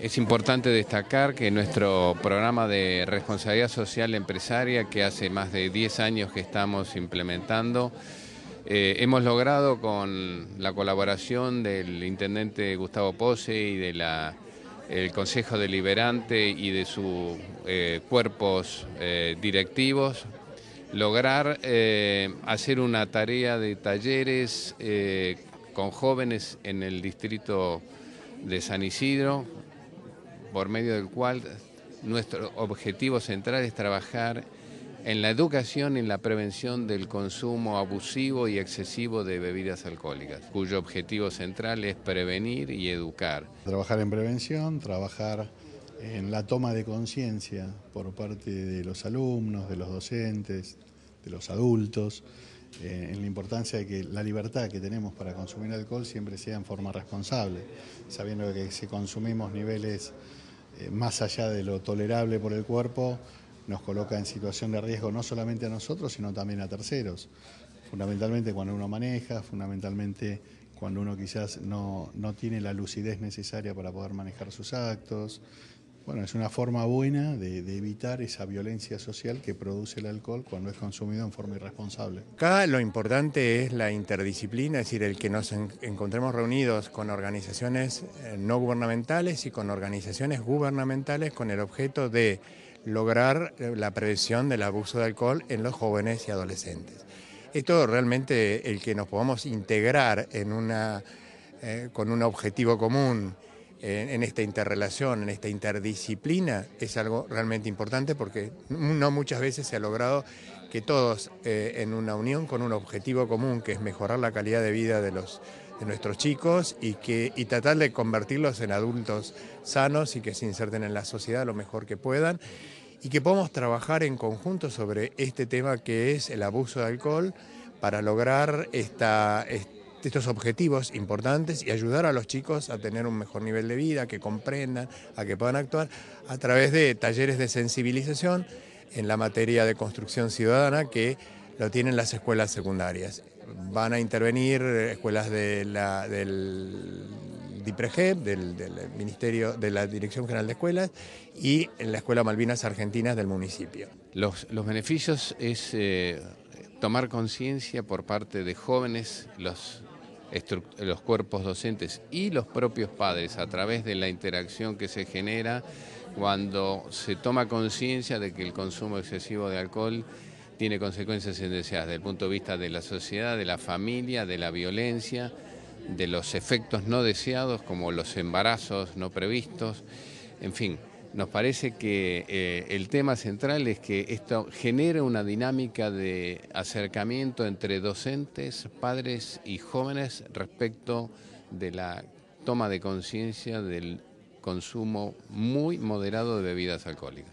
es importante destacar que nuestro programa de responsabilidad social empresaria, que hace más de 10 años que estamos implementando, eh, hemos logrado con la colaboración del intendente Gustavo Pose y del Consejo Deliberante y de sus eh, cuerpos eh, directivos, lograr hacer una tarea de talleres con jóvenes en el distrito de San Isidro, por medio del cual nuestro objetivo central es trabajar en la educación y en la prevención del consumo abusivo y excesivo de bebidas alcohólicas, cuyo objetivo central es prevenir y educar. Trabajar en prevención, trabajar en la toma de conciencia por parte de los alumnos, de los docentes, de los adultos, eh, en la importancia de que la libertad que tenemos para consumir alcohol siempre sea en forma responsable, sabiendo que si consumimos niveles eh, más allá de lo tolerable por el cuerpo, nos coloca en situación de riesgo no solamente a nosotros, sino también a terceros. Fundamentalmente cuando uno maneja, fundamentalmente cuando uno quizás no, no tiene la lucidez necesaria para poder manejar sus actos, bueno, es una forma buena de, evitar esa violencia social que produce el alcohol cuando es consumido en forma irresponsable. Acá lo importante es la interdisciplina, es decir, el que nos encontremos reunidos con organizaciones eh, no gubernamentales y con organizaciones gubernamentales con el objeto de lograr eh, la prevención del abuso de alcohol en los jóvenes y adolescentes. Esto realmente, el que nos podamos integrar en una, eh, con un objetivo común, en, esta interrelación, en esta interdisciplina, es algo realmente importante porque no muchas veces se ha logrado que todos eh, en una unión con un objetivo común, que es mejorar la calidad de vida de, los, de nuestros chicos y, que, y tratar de convertirlos en adultos sanos y que se inserten en la sociedad lo mejor que puedan y que podamos trabajar en conjunto sobre este tema que es el abuso de alcohol para lograr esta, esta estos objetivos importantes y ayudar a los chicos a tener un mejor nivel de vida, que comprendan, a que puedan actuar a través de talleres de sensibilización en la materia de construcción ciudadana que lo tienen las escuelas secundarias. Van a intervenir escuelas de la, del DIPREG, del, Ministerio de la Dirección General de Escuelas, y en la Escuela Malvinas Argentinas del municipio. Los, beneficios es eh, tomar conciencia por parte de jóvenes, los los cuerpos docentes y los propios padres a través de la interacción que se genera cuando se toma conciencia de que el consumo excesivo de alcohol tiene consecuencias indeseadas desde el punto de vista de la sociedad, de la familia, de la violencia, de los efectos no deseados como los embarazos no previstos, en fin. Nos parece que eh, el tema central es que esto genera una dinámica de acercamiento entre docentes, padres y jóvenes respecto de la toma de conciencia del consumo muy moderado de bebidas alcohólicas.